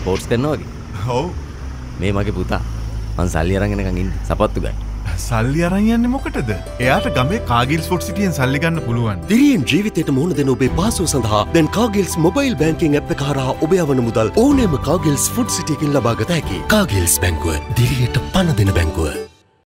Sports කරනවා වගේ. ඔව් මේ මගේ පුතා. මං සල්ලි අරන් එනකන් ඉන්නේ. සපත්තු ගන්න. සල්ලි අරන් යන්නේ මොකටද? එයාට ගමේ කාගිල් ස්පොට් සිටියෙන් සල්ලි ගන්න පුළුවන්. දිරියෙන් ජීවිතයට මුහුණ දෙන ඔබේ පාසුව සඳහා දැන් කාගිල්ස් මොබයිල් බැංකින් ඇප් එක හරහා ඔබ යවන මුදල් ඕනෑම කාගිල්ස් ෆුඩ් සිටියකින් ලබාගත හැකි. කාගිල්ස් බැංකුව දිරියට පණ දෙන බැංකුව.